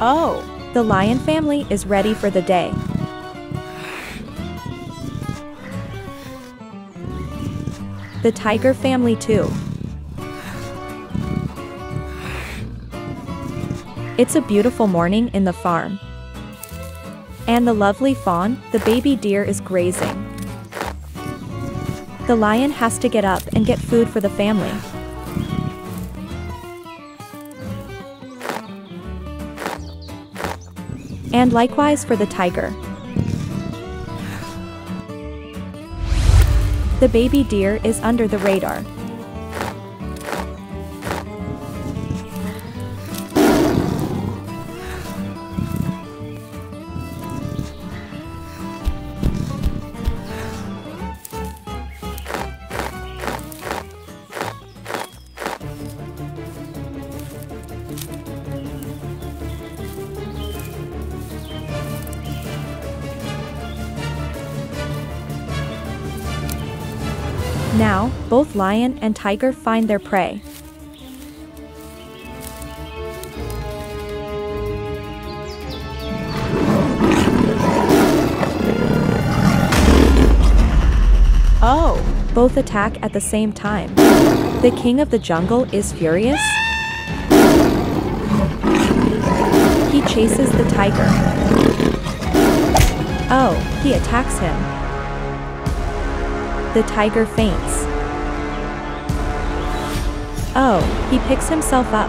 Oh, The lion family is ready for the day. The tiger family too. It's a beautiful morning in the farm. And the lovely fawn, the baby deer is grazing. The lion has to get up and get food for the family. And likewise for the tiger. The baby deer is under the radar. Now, both lion and tiger find their prey. oh, Both attack at the same time. The king of the jungle is furious. He chases the tiger. Oh, he attacks him. The tiger faints. Oh, he picks himself up.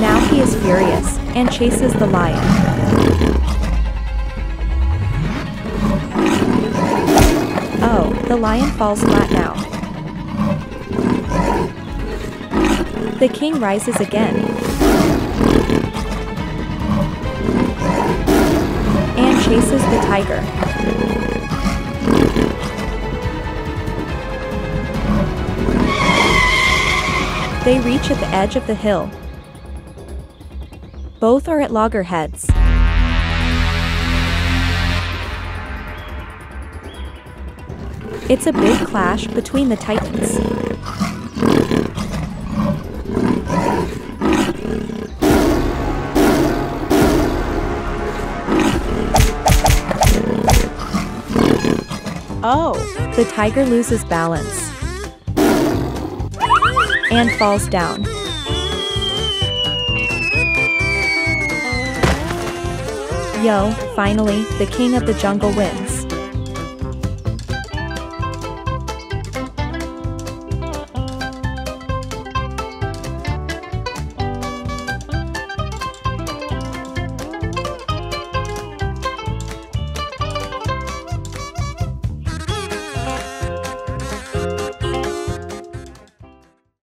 Now he is furious and chases the lion. Oh, the lion falls flat now. The king rises again. Chases the tiger. They reach at the edge of the hill. Both are at loggerheads. It's a big clash between the titans. Oh, The tiger loses balance and falls down. Yo, finally, the king of the jungle wins.